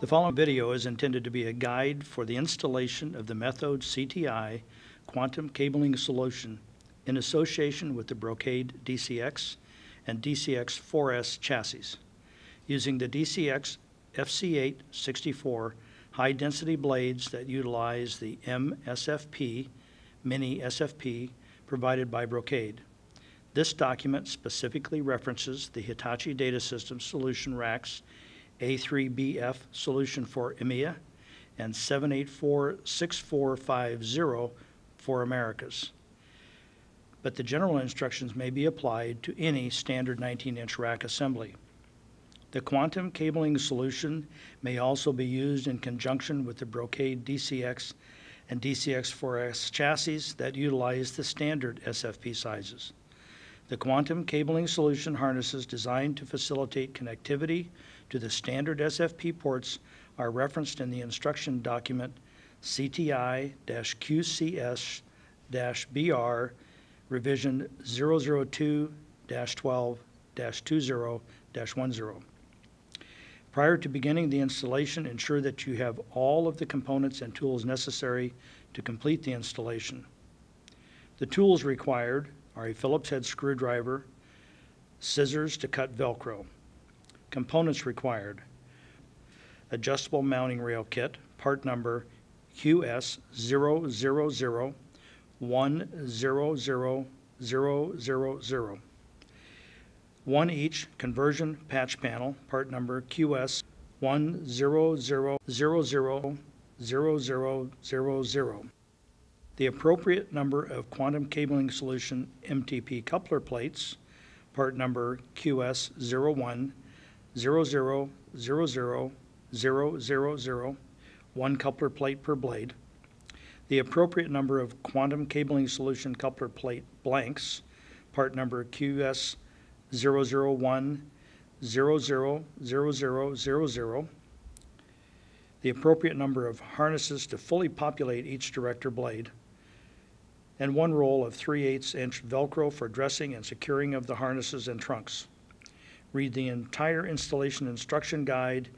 The following video is intended to be a guide for the installation of the Methode CTI quantum cabling solution in association with the Brocade DCX and DCX 4S chassis. Using the DCX FC8 64 high density blades that utilize the MSFP, mini SFP, provided by Brocade. This document specifically references the Hitachi Data Systems Solution Racks A3BF solution for EMEA and 7846450 for Americas. But the general instructions may be applied to any standard 19-inch rack assembly. The quantum cabling solution may also be used in conjunction with the Brocade DCX and DCX4S chassis that utilize the standard SFP sizes. The quantum cabling solution harnesses designed to facilitate connectivity to the standard SFP ports are referenced in the instruction document CTI-QCS-BR revision 002-12-20-10. Prior to beginning the installation, ensure that you have all of the components and tools necessary to complete the installation. The tools required are a Phillips head screwdriver, scissors to cut Velcro. Components required adjustable mounting rail kit, part number QS000100000. One each conversion patch panel, part number QS100000000. The appropriate number of quantum cabling solution MTP coupler plates, part number QS01 0.0000001 coupler plate per blade, the appropriate number of quantum cabling solution coupler plate blanks, part number QS 001 the appropriate number of harnesses to fully populate each director blade, and one roll of 3 8 inch Velcro for dressing and securing of the harnesses and trunks. Read the entire installation instruction guide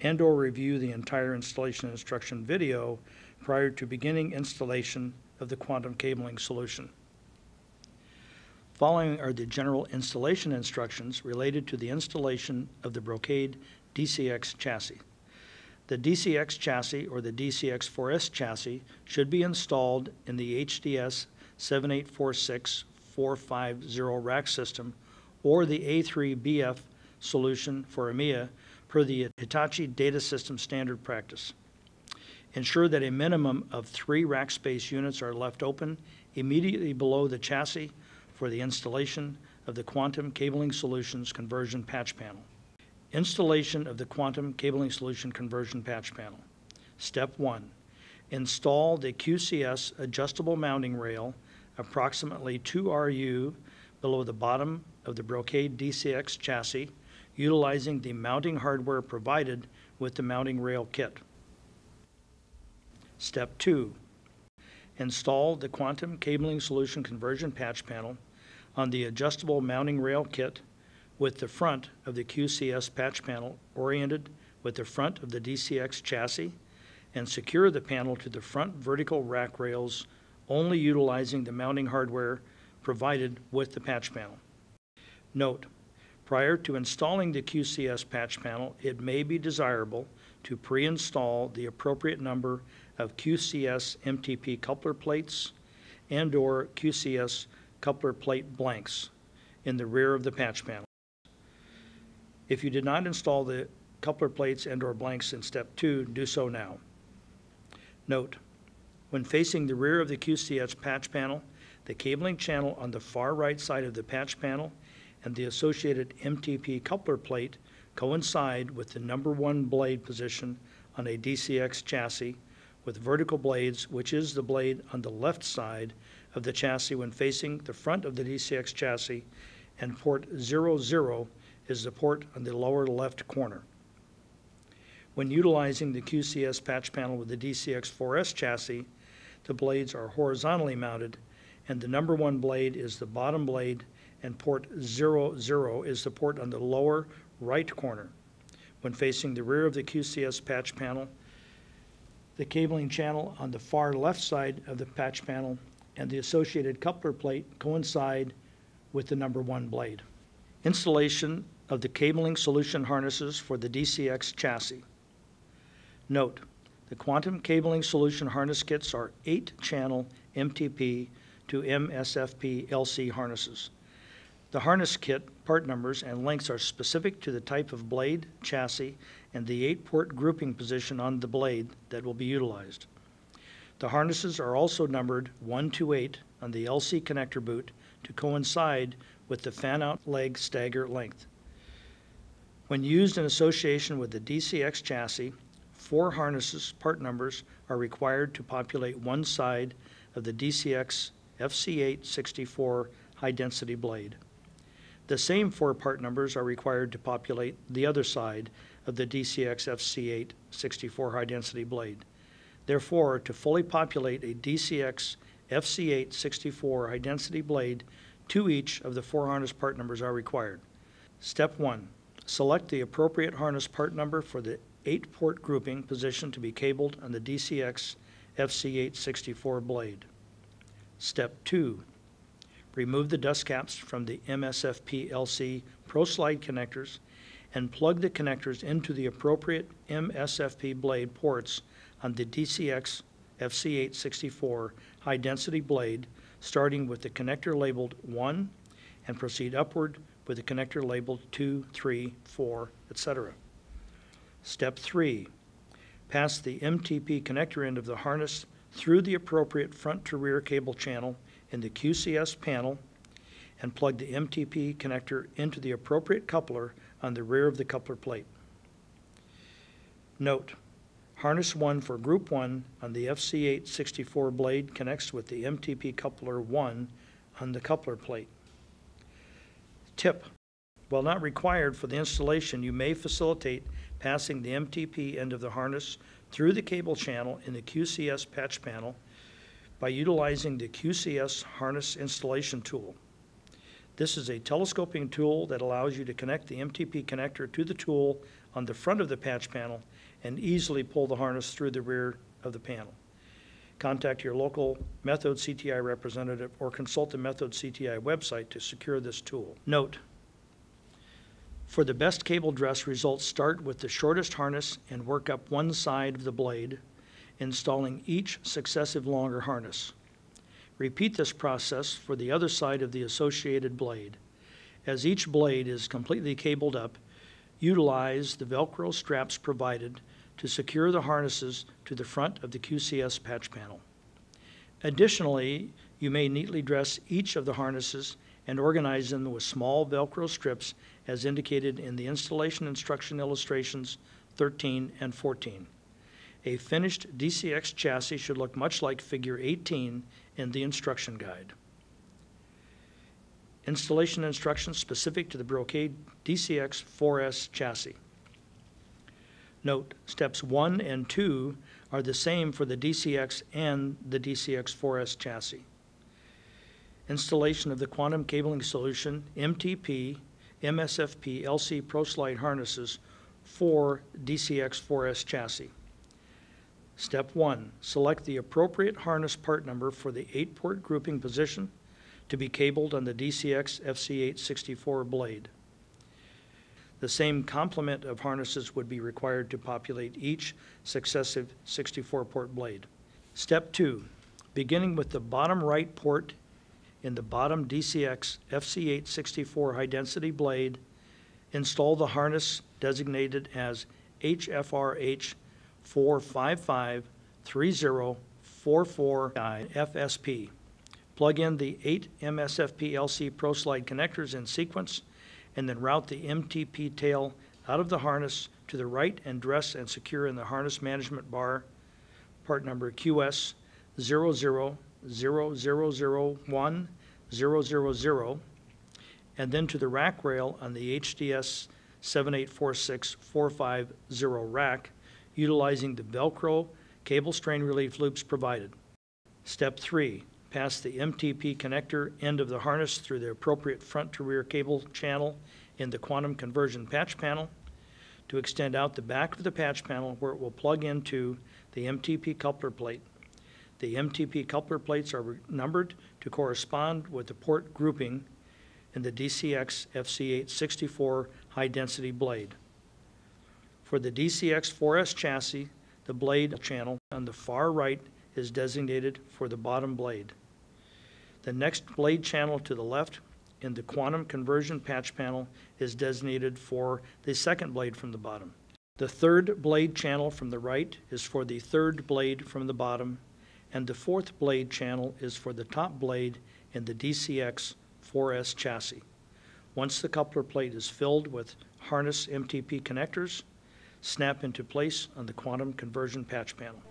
and or review the entire installation instruction video prior to beginning installation of the quantum cabling solution. Following are the general installation instructions related to the installation of the Brocade DCX chassis. The DCX chassis or the DCX4S chassis should be installed in the HDS 7846450 rack system or the A3BF solution for EMEA per the Hitachi Data System standard practice. Ensure that a minimum of three rack space units are left open immediately below the chassis for the installation of the Quantum Cabling Solutions Conversion Patch Panel. Installation of the Quantum Cabling Solution Conversion Patch Panel. Step 1. Install the QCS adjustable mounting rail approximately 2 RU below the bottom of the Brocade DCX chassis utilizing the mounting hardware provided with the mounting rail kit. Step 2. Install the Quantum Cabling Solution Conversion Patch Panel on the adjustable mounting rail kit with the front of the QCS patch panel oriented with the front of the DCX chassis and secure the panel to the front vertical rack rails only utilizing the mounting hardware provided with the patch panel. Note, prior to installing the QCS patch panel, it may be desirable to pre-install the appropriate number of QCS MTP coupler plates and or QCS coupler plate blanks in the rear of the patch panel. If you did not install the coupler plates and or blanks in step two, do so now. Note, when facing the rear of the QCS patch panel, the cabling channel on the far right side of the patch panel and the associated MTP coupler plate coincide with the number one blade position on a DCX chassis with vertical blades, which is the blade on the left side of the chassis when facing the front of the DCX chassis, and port 00 is the port on the lower left corner. When utilizing the QCS patch panel with the DCX4S chassis, the blades are horizontally mounted, and the number one blade is the bottom blade, and port 00 is the port on the lower right corner. when facing the rear of the QCS patch panel, the cabling channel on the far left side of the patch panel, and the associated coupler plate coincide with the number one blade. Installation of the cabling solution harnesses for the DCX chassis. Note, the quantum cabling solution harness kits are eight-channel MTP to MSFP LC harnesses. The harness kit part numbers and lengths are specific to the type of blade, chassis, and the eight-port grouping position on the blade that will be utilized. The harnesses are also numbered 1 to 8 on the LC connector boot to coincide with the fan-out leg stagger length. When used in association with the DCX chassis, four harnesses part numbers are required to populate one side of the DCX FC864 high-density blade. The same four part numbers are required to populate the other side of the DCX FC864 high-density blade. Therefore, to fully populate a DCX FC864 high-density blade, two each of the four harness part numbers are required. Step 1. Select the appropriate harness part number for the eight port grouping position to be cabled on the DCX FC864 blade. Step 2. Remove the dust caps from the MSFP LC Pro Slide connectors and plug the connectors into the appropriate MSFP blade ports on the DCX FC864 high density blade, starting with the connector labeled 1 and proceed upward with the connector labeled 2, 3, 4, etc. Step 3. Pass the MTP connector end of the harness through the appropriate front to rear cable channel in the QCS panel and plug the MTP connector into the appropriate coupler on the rear of the coupler plate. Note, harness 1 for group 1 on the FC864 blade connects with the MTP coupler 1 on the coupler plate. Tip, while not required for the installation, you may facilitate passing the MTP end of the harness through the cable channel in the QCS patch panel by utilizing the QCS harness installation tool. This is a telescoping tool that allows you to connect the MTP connector to the tool on the front of the patch panel and easily pull the harness through the rear of the panel. Contact your local Methode CTI representative or consult the Methode CTI website to secure this tool. Note, for the best cable dress results, start with the shortest harness and work up one side of the blade, installing each successive longer harness. Repeat this process for the other side of the associated blade. As each blade is completely cabled up, utilize the Velcro straps provided to secure the harnesses to the front of the QCS patch panel. Additionally, you may neatly dress each of the harnesses and organize them with small Velcro strips as indicated in the installation instruction illustrations 13 and 14. A finished DCX chassis should look much like figure 18 in the instruction guide. Installation instructions specific to the Brocade DCX 4S chassis. Note, steps 1 and 2 are the same for the DCX and the DCX 4S chassis. Installation of the quantum cabling solution, MTP, MSFP LC ProSlide harnesses for DCX 4S chassis. Step 1. Select the appropriate harness part number for the 8-port grouping position to be cabled on the DCX FC864 blade. The same complement of harnesses would be required to populate each successive 64-port blade. Step 2. Beginning with the bottom right port in the bottom DCX FC864 high-density blade, install the harness designated as HFRH 4553044 FSP. Plug in the 8 MSFP LC ProSlide connectors in sequence and then route the MTP tail out of the harness to the right and dress and secure in the harness management bar, part number QS 000001 000, and then to the rack rail on the HDS 7846450 rack utilizing the Velcro cable strain relief loops provided. Step 3. Pass the MTP connector end of the harness through the appropriate front to rear cable channel in the quantum conversion patch panel to extend out the back of the patch panel where it will plug into the MTP coupler plate. The MTP coupler plates are numbered to correspond with the port grouping in the DCX FC864 high-density blade. For the DCX 4S chassis, the blade channel on the far right is designated for the bottom blade. The next blade channel to the left in the quantum conversion patch panel is designated for the second blade from the bottom. The third blade channel from the right is for the third blade from the bottom, and the fourth blade channel is for the top blade in the DCX 4S chassis. Once the coupler plate is filled with harness MTP connectors, snap into place on the quantum conversion patch panel.